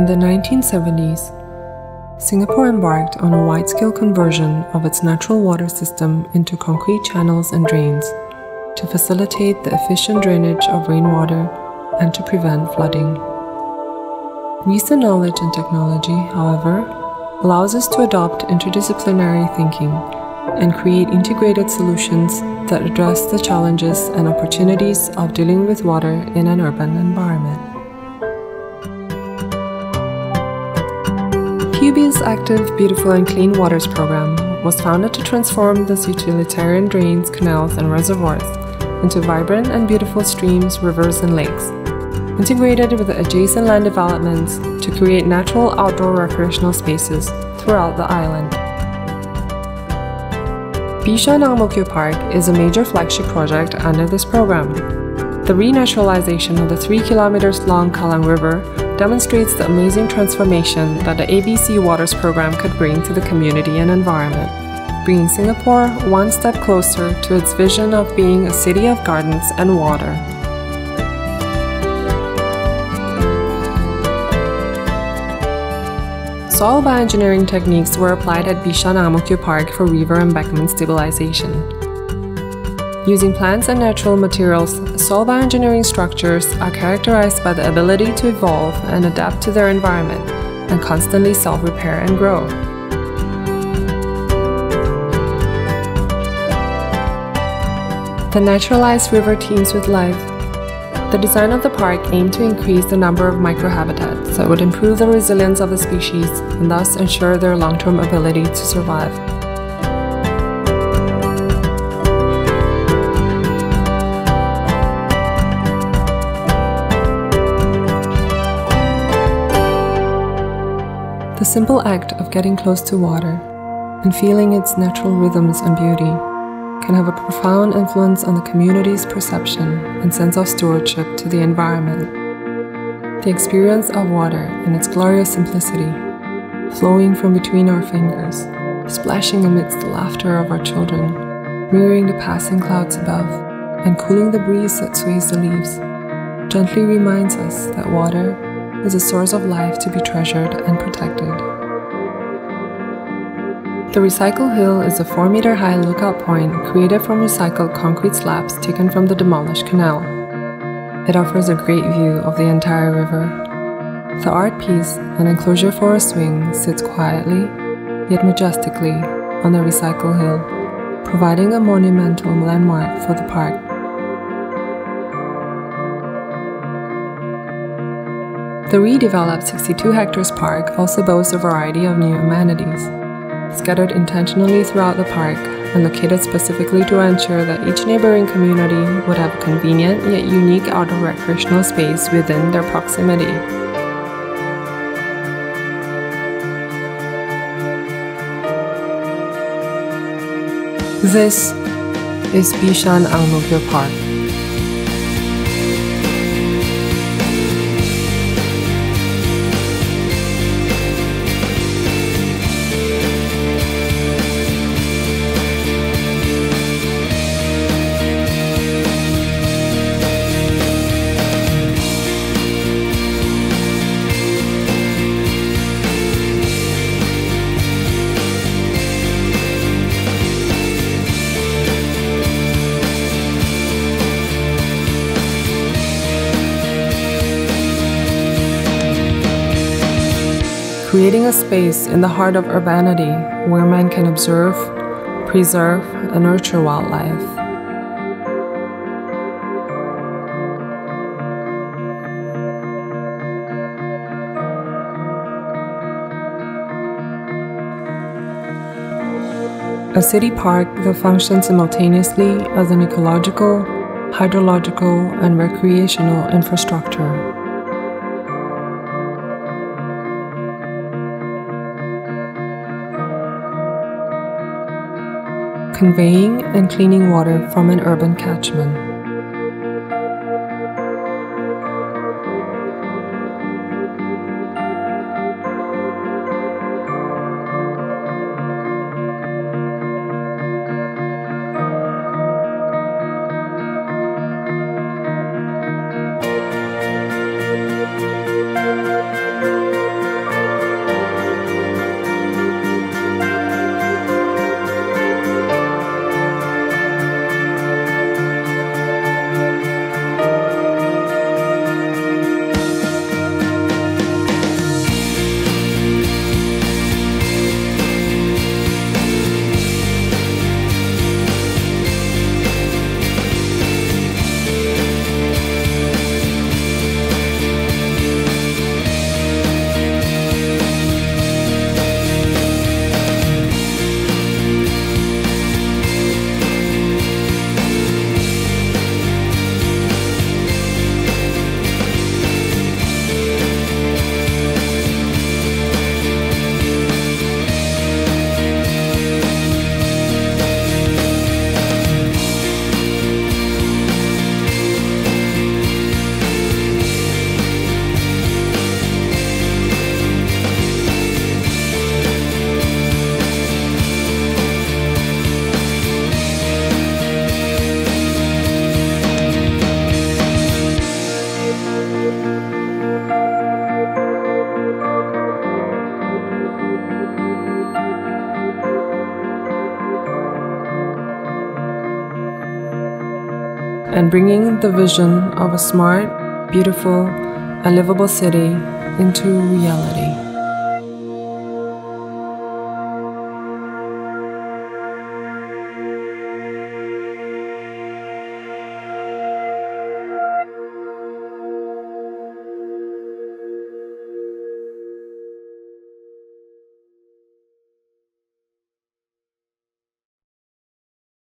In the 1970s, Singapore embarked on a wide scale conversion of its natural water system into concrete channels and drains to facilitate the efficient drainage of rainwater and to prevent flooding. Recent knowledge and technology, however, allows us to adopt interdisciplinary thinking and create integrated solutions that address the challenges and opportunities of dealing with water in an urban environment. PUB's Active, Beautiful and Clean Waters program was founded to transform this utilitarian drains, canals and reservoirs into vibrant and beautiful streams, rivers and lakes, integrated with adjacent land developments to create natural outdoor recreational spaces throughout the island. Bishan Ang Park is a major flagship project under this program. The renaturalization of the 3 kilometers long Kallang River demonstrates the amazing transformation that the ABC Waters program could bring to the community and environment, bringing Singapore one step closer to its vision of being a city of gardens and water. Soil bioengineering techniques were applied at Bishan Ang Mo Kio Park for river and embankment stabilization. Using plants and natural materials, soil bioengineering structures are characterized by the ability to evolve and adapt to their environment and constantly self-repair and grow. The naturalized river teems with life the design of the park aimed to increase the number of microhabitats that would improve the resilience of the species and thus ensure their long-term ability to survive. The simple act of getting close to water and feeling its natural rhythms and beauty can have a profound influence on the community's perception and sense of stewardship to the environment. The experience of water in its glorious simplicity, flowing from between our fingers, splashing amidst the laughter of our children, mirroring the passing clouds above, and cooling the breeze that sways the leaves, gently reminds us that water is a source of life to be treasured and protected. The Recycle Hill is a 4 meter high lookout point created from recycled concrete slabs taken from the demolished canal. It offers a great view of the entire river. The art piece, an enclosure for a swing, sits quietly, yet majestically, on the Recycle Hill, providing a monumental landmark for the park. The redeveloped 62 hectares park also boasts a variety of new amenities scattered intentionally throughout the park and located specifically to ensure that each neighboring community would have a convenient yet unique outdoor recreational space within their proximity. This is Bishan Ang Mo Kio Park. Creating a space in the heart of urbanity where man can observe, preserve, and nurture wildlife. A city park that functions simultaneously as an ecological, hydrological, and recreational infrastructure. Conveying and cleaning water from an urban catchment. And bringing the vision of a smart, beautiful, and livable city into reality.